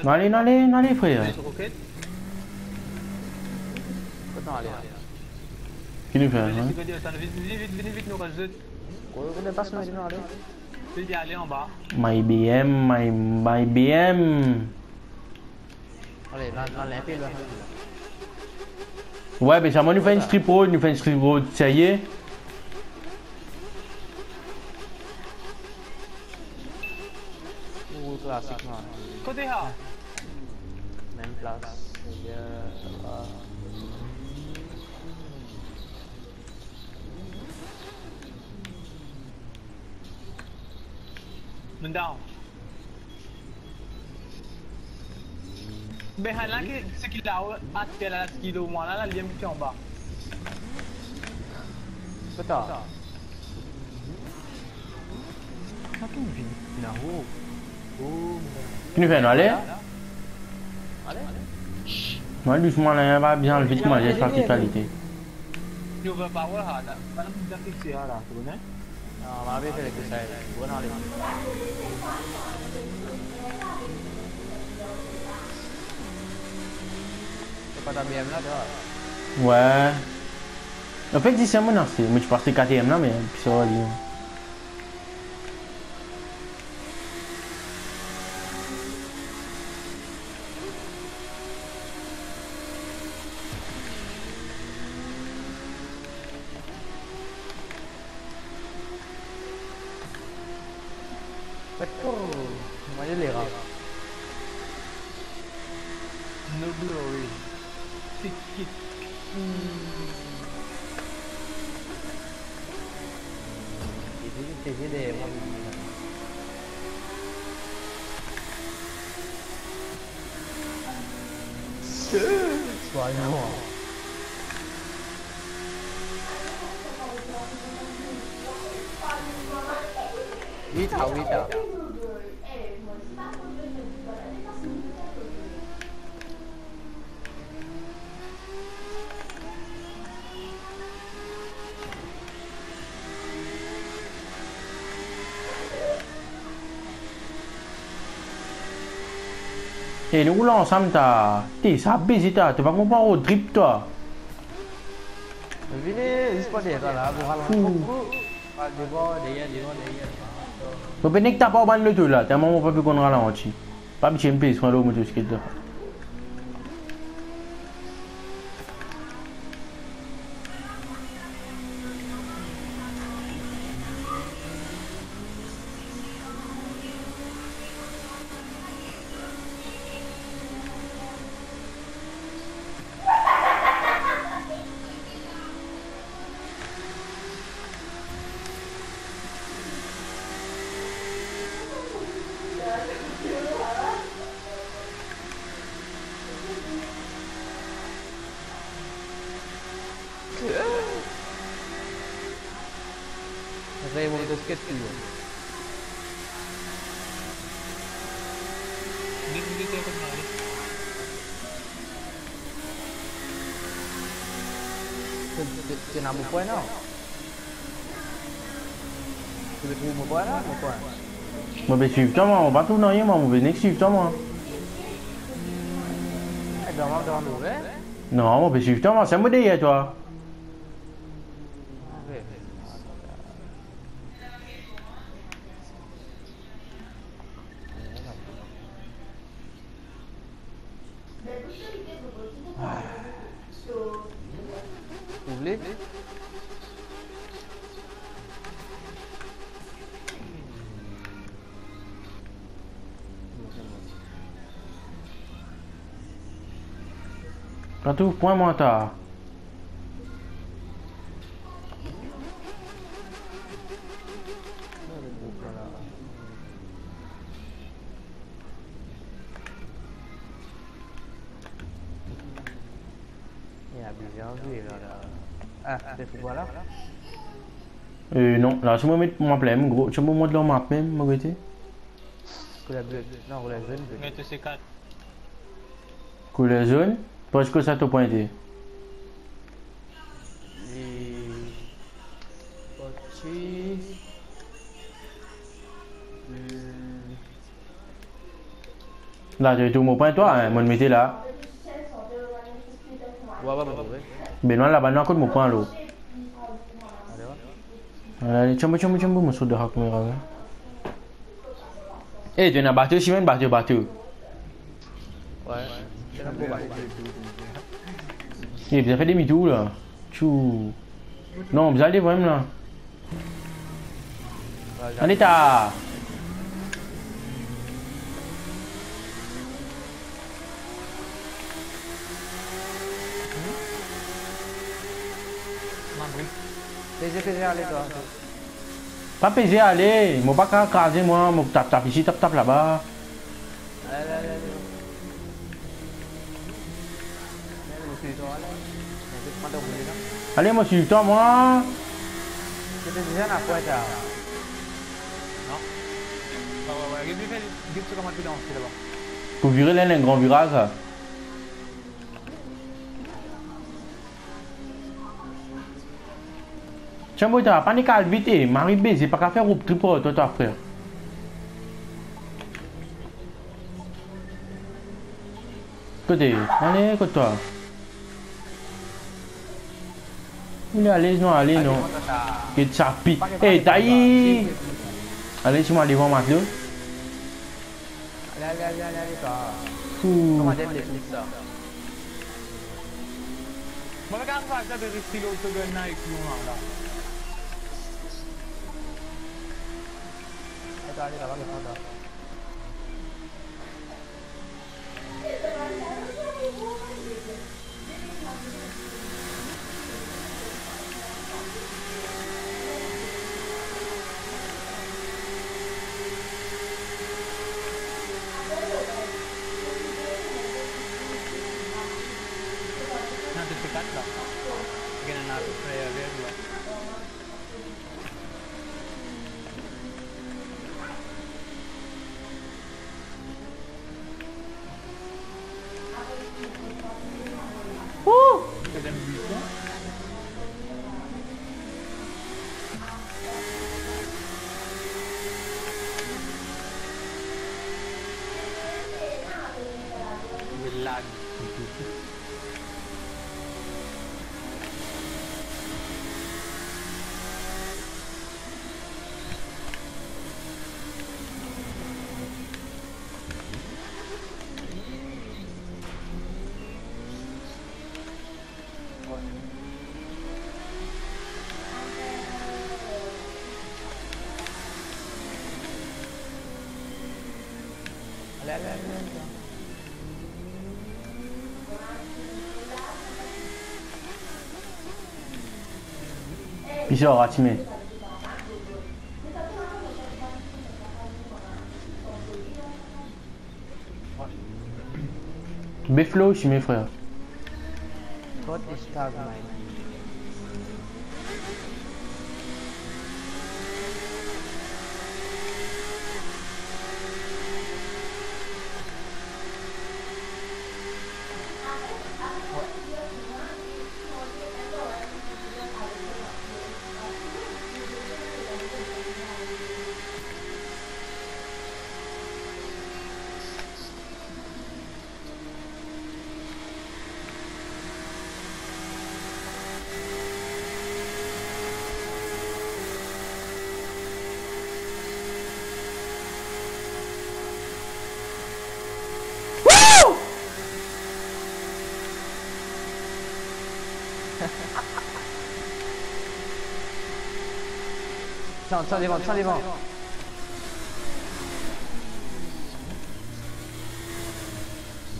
en bas, bas shotgun, bas Non, allez, non, allez, non, allez, frère. sur roquette. Attends, allez. Qui nous fait, Allez, hein c'est quoi dire ça Vite, vite, vite, vite, vite, nous rajoute. Venez pas se mettre, allez. Je vais aller en bas. My BM, my, my BM. Allez, dans, dans l'épée, là. Ouais, mais ça, moi, nous fait une strip road, nous fait une strip road, ça y est. Ouh, classique, man. Côté A. Place. Là. Mình down. Mais là, ce qu'il a à faire là, ce qu'il a au moins là, qui est en bas. Fait, non, allez. Allez. Ouais, doucement, là, va bien le vite, tu là, tu vois. Ouais. En fait, c'est mon c'est Moi, je partais quatrième là, mais puis ça va aller. no glory. 음. 이들이 되게 대박입니다. 좋아요. 위다 위다. Roulons ensemble, t'as. T'es ça baisé, t'as. T'es pas comprendre au drip, toi. Ini di spot dia tak lah, bukan lah. Dia bawa dia, dia bawa dia. Faut bien que t'as pas ban le tout là. T'as un moment pas plus qu'on ralentit. Pas petit MP, Kita nak buat tau. Kita tunggu buat lah, buat. Moi, ben moi. On va tout rien, moi. Moi, ben suivre toi, moi. Eh? Non, moi, ben suivre toi, moi. C'est un modèle, toi. Quand tu point, t'as. Ya, bien vu là. là. Ah, c'est tout voilà. Euh, non. Là, c'est moi mettre mon problème, gros. Tu me de la map même, moi, côté. Couleur bleue. Non, couleur jaune. Mets. Couleur jaune. Parce que ça t'a pointé. Et... Pochi... Hmm. Là, j'ai tout mon point, toi, hein, mon métier là. Benoît là-bas, non, mon point là. Allez, merah. Eh, tu batu batu. Ouais. C'est un beau bail. Eh, vous avez fait des midous là. Tchou. Non, vous allez vraiment là. Ouais, j'ai- Allez, toi. Pas PG, allez. Moi, pas qu'à craser, moi. Moi, tape, tape ici, tape, tape là-bas. Allez, moi, suis toi, moi. Non. Ouais, ouais, ouais. Comment tu. Pour virer là, un grand virage. Tiens, moi, t'as pas de vite. Marie B, c'est pas qu'à faire au tripod, toi, toi, frère. Côté, allez, côté toi. Il est à l'aise, non, allez, non. Il est chapi. Eh, taille. Allez, tu m'as allé voir Mathieu. Allez, allez, allez, allez, allez, toi. Ouh. Comment dire les clips, ça? Moi, regarde ça, ça de Aura timé. Beflo, je suis mes frères. Tiens, tiens devant, tiens devant.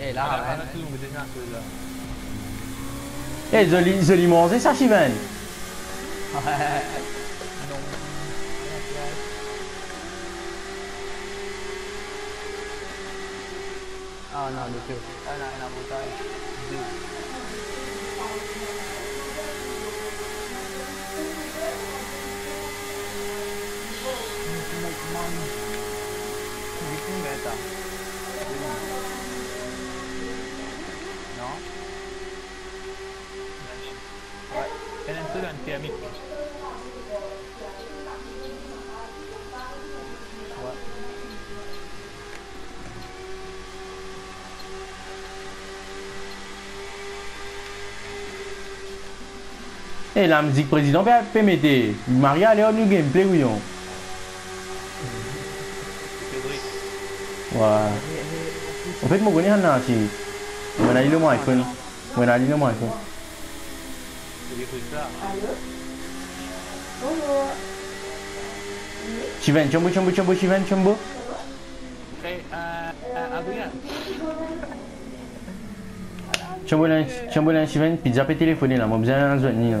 Eh là, Ah, ouais. là, tout le monde est déjà ceux-là. Eh, je l'ai mangé ça, Steven. Ah non, le feu. Ah, là, la montagne. Non. Et la musique président peut m'aider. Maria, allez, on nous gameplay, oui. Le mon iPhone. C'est des trucs là. Shivan, chombo, chombo, chombo, Shivan, chombo. Eh, euh, euh, Adrien. Chombo, là, chombo, là, Shivan, pizza pe téléphoné là. Moi, besoin d'un zone, là.